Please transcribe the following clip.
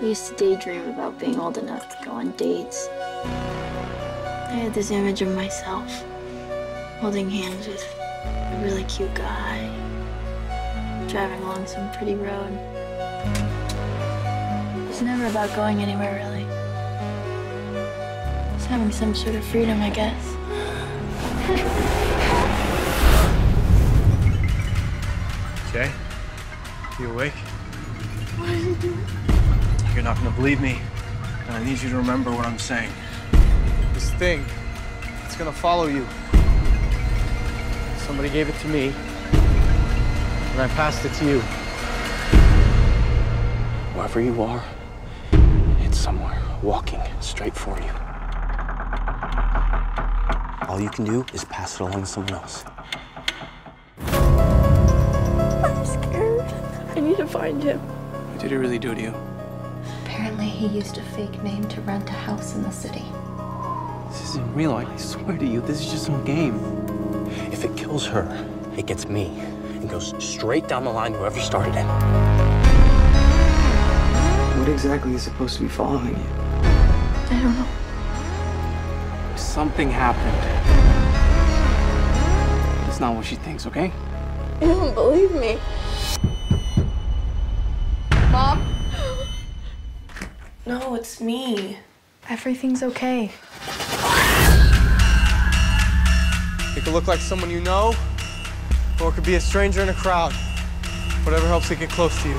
I used to daydream about being old enough to go on dates. I had this image of myself holding hands with a really cute guy, driving along some pretty road. It was never about going anywhere, really. It's having some sort of freedom, I guess. Jay, you awake? You're not gonna believe me, and I need you to remember what I'm saying. This thing, it's gonna follow you. Somebody gave it to me, and I passed it to you. Wherever you are, it's somewhere walking straight for you. All you can do is pass it along to someone else. I'm scared. I need to find him. What did he really do to you? Apparently, he used a fake name to rent a house in the city. This isn't real. I swear to you, this is just some game. If it kills her, it gets me and goes straight down the line to whoever started it. What exactly is supposed to be following you? I don't know. Something happened. It's not what she thinks, okay? You don't believe me. No, it's me. Everything's okay. It could look like someone you know, or it could be a stranger in a crowd. Whatever helps it get close to you.